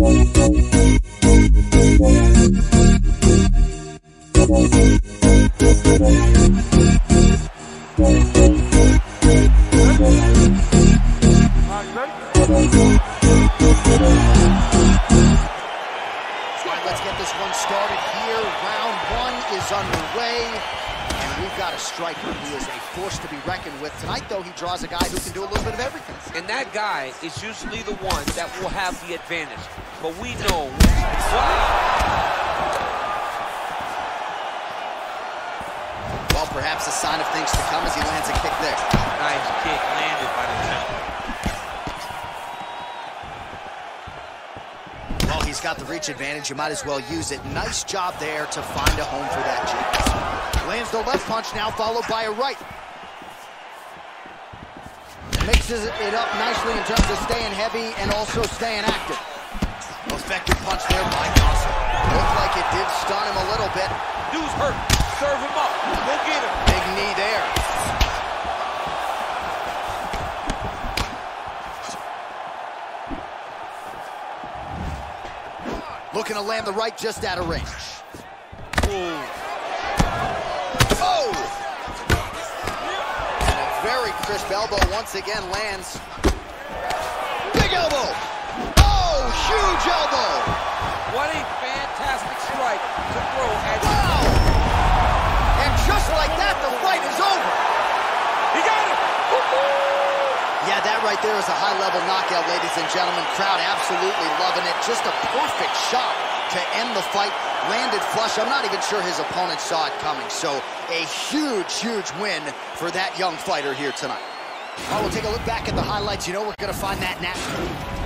let's get this one started here. Round one is underway. And we've got a striker who is a force to be reckoned with. Tonight, though, he draws a guy who can do a little bit of everything. And that guy is usually the one that will have the advantage. But we know... Well, perhaps a sign of things to come as he lands a kick there. Nice kick landed by the gentleman. Well, he's got the reach advantage. You might as well use it. Nice job there to find a home for that jab. Lands the left punch now, followed by a right. Mixes it up nicely in terms of staying heavy and also staying active. Effective punch there by Dawson. Looked like it did stun him a little bit. Dude's hurt. Serve him up. Go get him. Big knee there. Looking to land the right just out of range. Ooh. Oh! And a very crisp elbow once again lands. Big elbow! Oh, huge elbow! What a to throw at Wow! And just like that, the fight is over. He got it. Yeah, that right there is a high-level knockout, ladies and gentlemen. Crowd absolutely loving it. Just a perfect shot to end the fight. Landed flush. I'm not even sure his opponent saw it coming. So a huge, huge win for that young fighter here tonight. Right, we'll take a look back at the highlights. You know we're going to find that now.